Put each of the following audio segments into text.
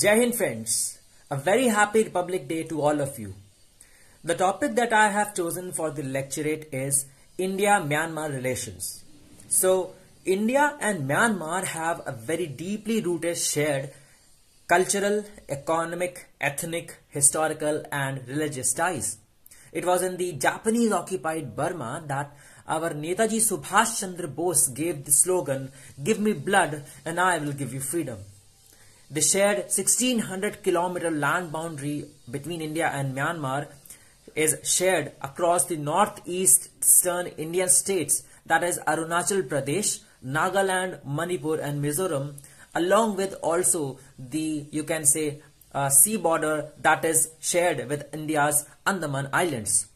Jai Hind friends, a very happy Republic Day to all of you. The topic that I have chosen for the lecturette is India-Myanmar relations. So, India and Myanmar have a very deeply rooted shared cultural, economic, ethnic, historical and religious ties. It was in the Japanese occupied Burma that our Netaji Subhash Chandra Bose gave the slogan, Give me blood and I will give you freedom. The shared 1600 kilometer land boundary between India and Myanmar is shared across the northeastern Indian states that is Arunachal Pradesh, Nagaland, Manipur and Mizoram along with also the you can say uh, sea border that is shared with India's Andaman Islands.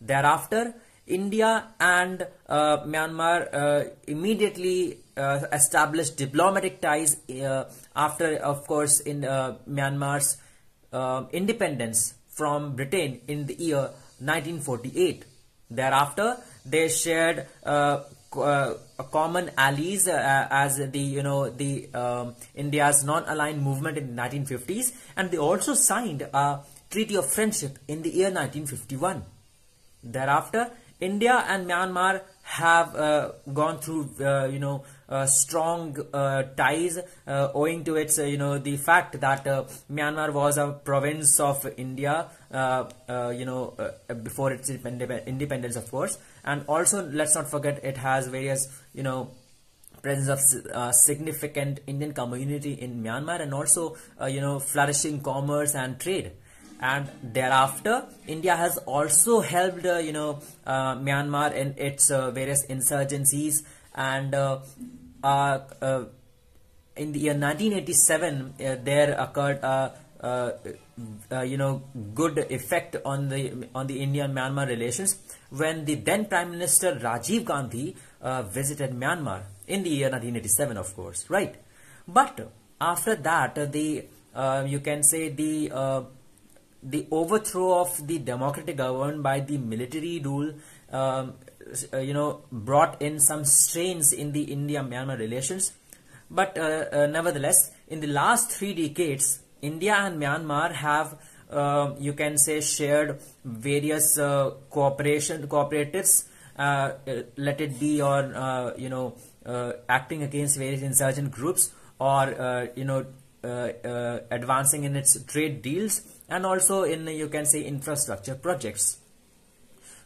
Thereafter, India and uh, Myanmar uh, immediately uh, established diplomatic ties uh, after, of course, in uh, Myanmar's uh, independence from Britain in the year 1948. Thereafter, they shared common allies as the you know the um, India's non-aligned movement in the 1950s, and they also signed a treaty of friendship in the year 1951. Thereafter, India and Myanmar have uh, gone through, uh, you know, uh, strong uh, ties uh, owing to its, uh, you know, the fact that Myanmar was a province of India, you know, before its independence, of course. And also, let's not forget, it has various, you know, presence of significant Indian community in Myanmar and also, you know, flourishing commerce and trade and thereafter India has also helped uh, you know uh, Myanmar in its uh, various insurgencies. And uh, uh, uh, in the year 1987 there occurred a you know good effect on the on the Indian Myanmar relations when the then Prime Minister Rajiv Gandhi visited Myanmar in the year 1987 of course right? But after that the you can say the the overthrow of the democratic government by the military rule, um, uh, you know, brought in some strains in the India-Myanmar relations. But uh, uh, nevertheless, in the last three decades, India and Myanmar have, uh, you can say, shared various uh, cooperation cooperatives. Uh, let it be on, you know, acting against various insurgent groups or, you know, advancing in its trade deals and also in you can say infrastructure projects.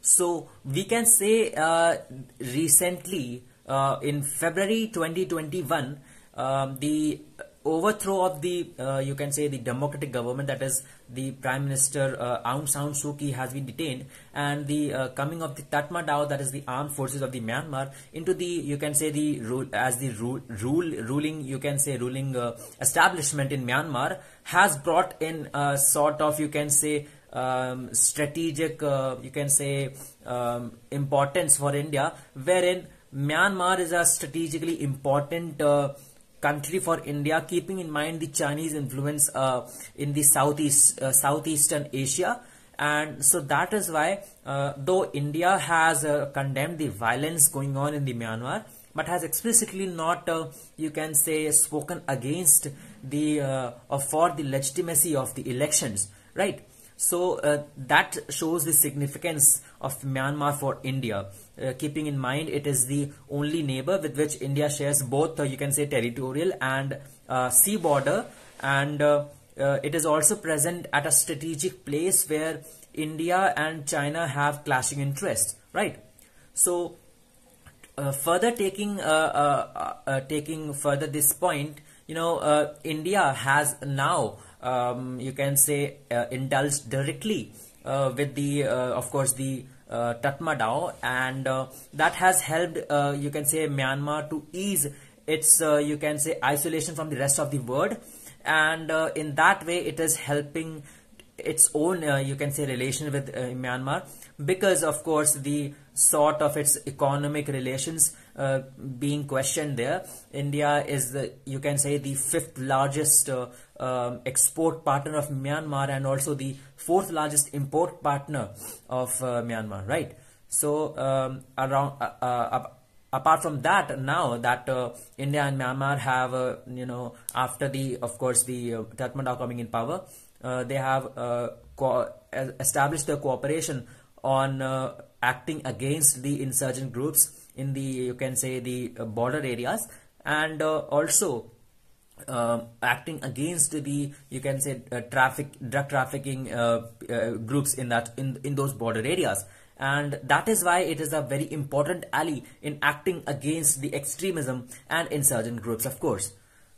So we can say uh, recently uh, in February 2021 um, the overthrow of the uh, you can say the democratic government that is the prime minister uh, Aung San Suu Kyi has been detained and the uh, coming of the Tatmadaw that is the armed forces of the Myanmar into the you can say the rule as the rule, rule ruling you can say ruling uh, establishment in Myanmar has brought in a sort of you can say um, strategic uh, you can say um, importance for India wherein Myanmar is a strategically important uh, country for India, keeping in mind the Chinese influence uh, in the southeast uh, southeastern Asia. And so that is why, uh, though India has uh, condemned the violence going on in the Myanmar, but has explicitly not, uh, you can say, spoken against the uh, or for the legitimacy of the elections, right? So uh, that shows the significance of Myanmar for India. Uh, keeping in mind it is the only neighbor with which India shares both uh, you can say territorial and uh, sea border and uh, uh, it is also present at a strategic place where India and China have clashing interests right so further taking taking further this point you know India has now um, you can say uh, indulged directly uh, with the uh, of course the uh, Tatmadaw and uh, that has helped uh, you can say Myanmar to ease its you can say isolation from the rest of the world and in that way it is helping its own you can say relation with Myanmar because of course the sort of its economic relations uh, being questioned there. India is the you can say the fifth largest uh, um, export partner of Myanmar and also the fourth largest import partner of uh, Myanmar, right? So um, around uh, uh, apart from that, now that uh, India and Myanmar have, uh, you know, after the, of course, the uh, Tatmadaw coming in power, uh, they have established their cooperation on acting against the insurgent groups in the, you can say, the border areas, and also uh, acting against the you can say uh, traffic drug trafficking uh, groups in that in in those border areas. And that is why it is a very important ally in acting against the extremism and insurgent groups of course.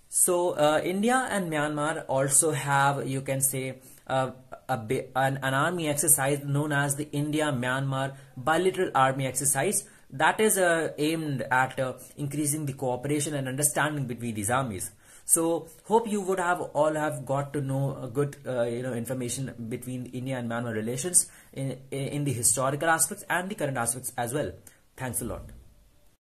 So uh, India and Myanmar also have you can say uh, a, an, an army exercise known as the India-Myanmar bilateral army exercise. That is uh, aimed at increasing the cooperation and understanding between these armies. So hope you would have all have got to know a good uh, you know information between India and Myanmar relations in in the historical aspects and the current aspects as well. Thanks a lot.